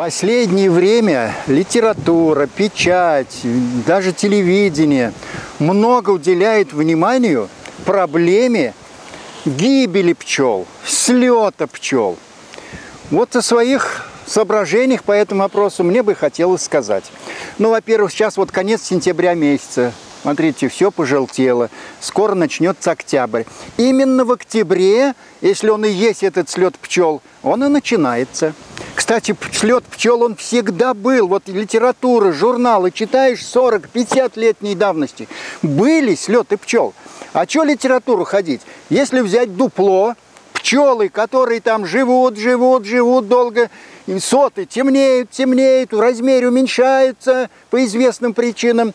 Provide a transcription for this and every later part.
Последнее время литература, печать, даже телевидение много уделяет вниманию проблеме гибели пчел, слета пчел. Вот о своих соображениях по этому вопросу мне бы хотелось сказать. Ну, во-первых, сейчас вот конец сентября месяца, Смотрите, все пожелтело. Скоро начнется октябрь. Именно в октябре, если он и есть этот слет пчел, он и начинается. Кстати, слет пчел он всегда был. Вот литература, журналы читаешь 40-50 летней давности. Были слеты пчел. А что литературу ходить? Если взять дупло, пчелы, которые там живут, живут, живут долго, соты темнеют, темнеют, в размере уменьшаются по известным причинам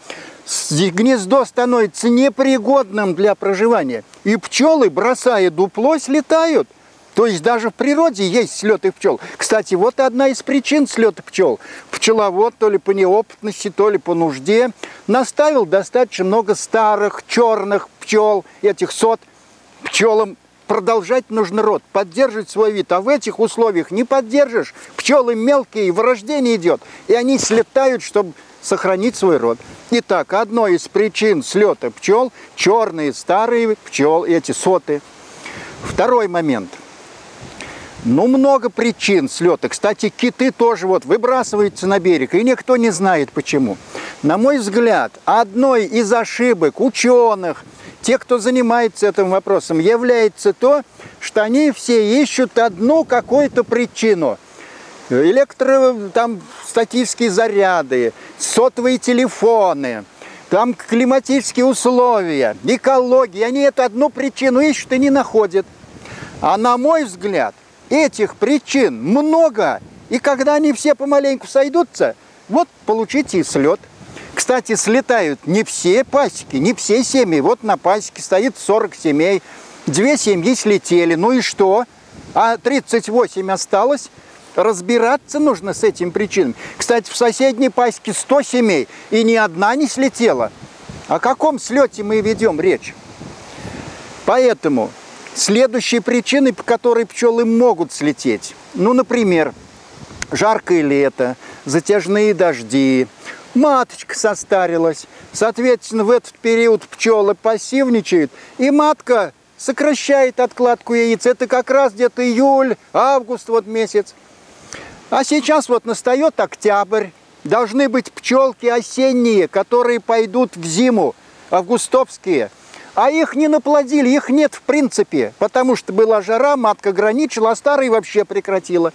гнездо становится непригодным для проживания. И пчелы, бросая дупло, слетают. То есть даже в природе есть слеты пчел. Кстати, вот одна из причин слета пчел. Пчеловод то ли по неопытности, то ли по нужде наставил достаточно много старых черных пчел, этих сот. Пчелам продолжать нужно род, поддерживать свой вид. А в этих условиях не поддержишь. Пчелы мелкие, вырождение идет. И они слетают, чтобы сохранить свой род. Итак, одной из причин слета пчел – черные старые пчел, эти соты. Второй момент. Ну, много причин слета. Кстати, киты тоже вот выбрасываются на берег, и никто не знает почему. На мой взгляд, одной из ошибок ученых, тех, кто занимается этим вопросом, является то, что они все ищут одну какую-то причину – электро, там, статические заряды, сотовые телефоны, там климатические условия, экология. Они эту одну причину ищут и не находят. А на мой взгляд, этих причин много. И когда они все помаленьку сойдутся, вот получите и слет. Кстати, слетают не все пасеки, не все семьи. Вот на пасеке стоит 40 семей. Две семьи слетели. Ну и что? А 38 осталось разбираться нужно с этим причинами. Кстати, в соседней паське 100 семей, и ни одна не слетела. О каком слете мы ведем речь? Поэтому следующие причины, по которой пчелы могут слететь. Ну, например, жаркое лето, затяжные дожди, маточка состарилась. Соответственно, в этот период пчелы пассивничают, и матка сокращает откладку яиц. Это как раз где-то июль, август вот месяц. А сейчас вот настает октябрь, должны быть пчелки осенние, которые пойдут в зиму, августовские. А их не наплодили, их нет в принципе, потому что была жара, матка граничила, а старые вообще прекратила.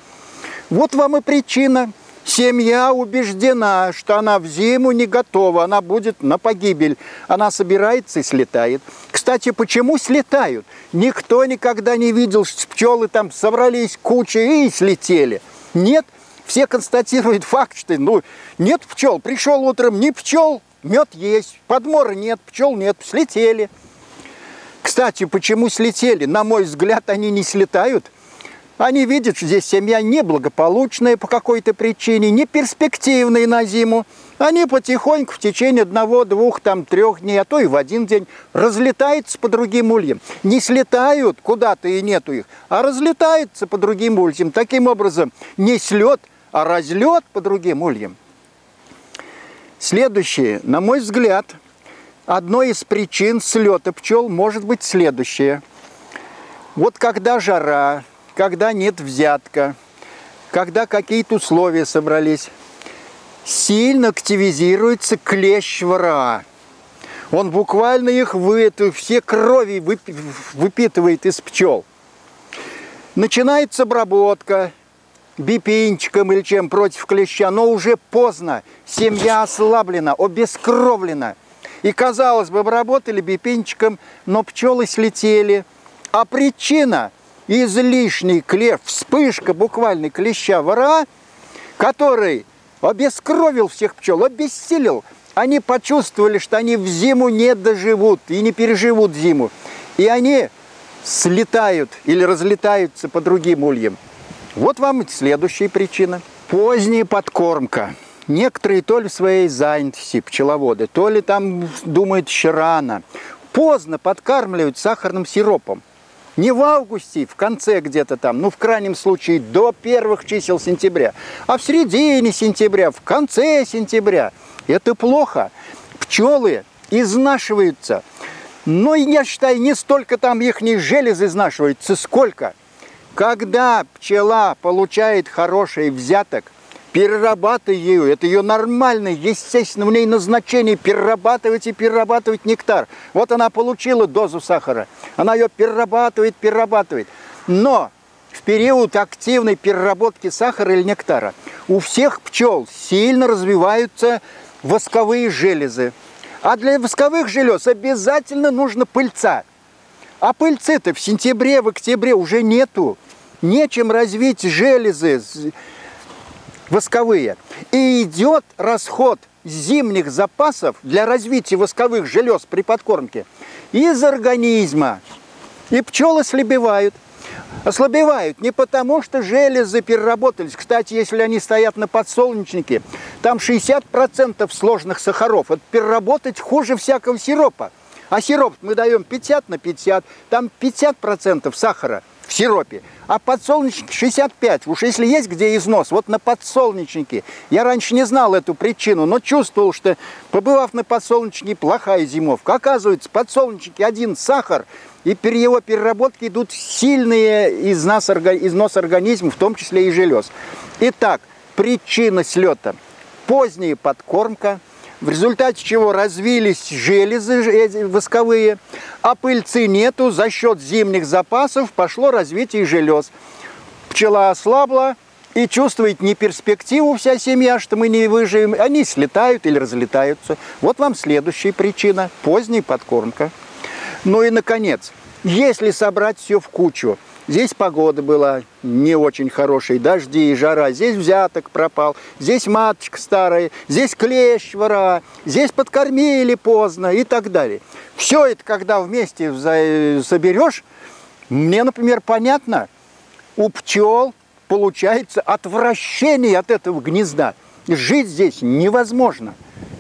Вот вам и причина. Семья убеждена, что она в зиму не готова, она будет на погибель. Она собирается и слетает. Кстати, почему слетают? Никто никогда не видел, что пчелы там собрались кучей и слетели. Нет, все констатируют факт, что ну, нет пчел. Пришел утром, не пчел, мед есть, подмора нет, пчел нет, слетели. Кстати, почему слетели? На мой взгляд, они не слетают. Они видят, что здесь семья неблагополучная по какой-то причине, не перспективная на зиму. Они потихоньку в течение одного, двух, там, трех дней, а то и в один день разлетаются по другим ульям. Не слетают куда-то и нету их, а разлетаются по другим ульям. Таким образом, не слет, а разлет по другим ульям. Следующее, на мой взгляд, одной из причин слета пчел может быть следующее. Вот когда жара, когда нет взятка, когда какие-то условия собрались, сильно активизируется клещ вора. Он буквально их вы, все крови выпитывает из пчел. Начинается обработка бипинчиком или чем против клеща, но уже поздно. Семья ослаблена, обескровлена. И, казалось бы, обработали бипинчиком, но пчелы слетели. А причина – излишний клев, вспышка буквально клеща вора, который обескровил всех пчел, обессилил. Они почувствовали, что они в зиму не доживут и не переживут зиму. И они слетают или разлетаются по другим ульям. Вот вам следующая причина. Поздняя подкормка. Некоторые то ли в своей занятости, пчеловоды, то ли там думают еще рано. Поздно подкармливают сахарным сиропом. Не в августе, в конце где-то там, ну в крайнем случае до первых чисел сентября, а в середине сентября, в конце сентября. Это плохо. Пчелы изнашиваются. Но я считаю, не столько там их железы изнашиваются, сколько. Когда пчела получает хороший взяток – перерабатывай ее. Это ее нормальное, естественно, в ней назначение перерабатывать и перерабатывать нектар. Вот она получила дозу сахара. Она ее перерабатывает, перерабатывает. Но в период активной переработки сахара или нектара у всех пчел сильно развиваются восковые железы. А для восковых желез обязательно нужно пыльца. А пыльцы-то в сентябре, в октябре уже нету. Нечем развить железы восковые. И идет расход зимних запасов для развития восковых желез при подкормке из организма. И пчелы слабевают. Ослабевают не потому, что железы переработались. Кстати, если они стоят на подсолнечнике, там 60% сложных сахаров. Это переработать хуже всякого сиропа. А сироп мы даем 50 на 50, там 50% сахара в сиропе а подсолнечник 65. Уж если есть где износ, вот на подсолнечнике. Я раньше не знал эту причину, но чувствовал, что побывав на подсолнечнике, плохая зимовка. Оказывается, подсолнечники один сахар, и при его переработке идут сильные износ, износ организма, в том числе и желез. Итак, причина слета. Поздняя подкормка – в результате чего развились железы восковые, а пыльцы нету, за счет зимних запасов пошло развитие желез. Пчела ослабла и чувствует не перспективу вся семья, что мы не выживем, они слетают или разлетаются. Вот вам следующая причина – поздняя подкормка. Ну и, наконец, если собрать все в кучу – Здесь погода была не очень хорошая, дожди, жара. Здесь взяток пропал, здесь маточка старая, здесь клещ вора, здесь подкормили поздно и так далее. Все это, когда вместе соберешь, мне, например, понятно, у пчел получается отвращение от этого гнезда. Жить здесь невозможно.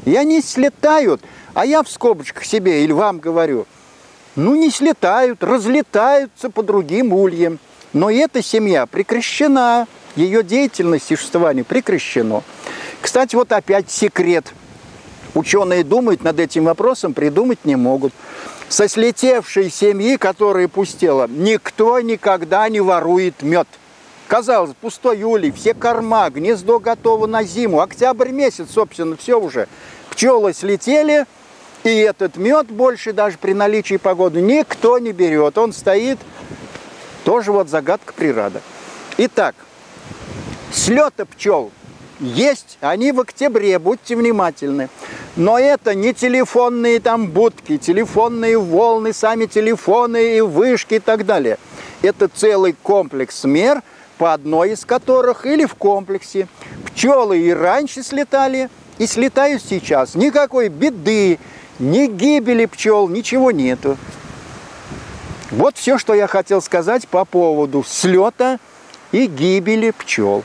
И они слетают, а я в скобочках себе или вам говорю – ну, не слетают, разлетаются по другим ульям. Но эта семья прекращена, ее деятельность и существование прекращено. Кстати, вот опять секрет. Ученые думают над этим вопросом, придумать не могут. Со слетевшей семьи, которая пустела, никто никогда не ворует мед. Казалось, пустой улей, все корма, гнездо готово на зиму. Октябрь месяц, собственно, все уже. Пчелы слетели – и этот мед больше даже при наличии погоды никто не берет. Он стоит, тоже вот загадка природы. Итак, слета пчел есть, они в октябре, будьте внимательны. Но это не телефонные там будки, телефонные волны, сами телефоны и вышки и так далее. Это целый комплекс мер, по одной из которых или в комплексе пчелы и раньше слетали, и слетают сейчас. Никакой беды, ни гибели пчел, ничего нету. Вот все, что я хотел сказать по поводу слета и гибели пчел.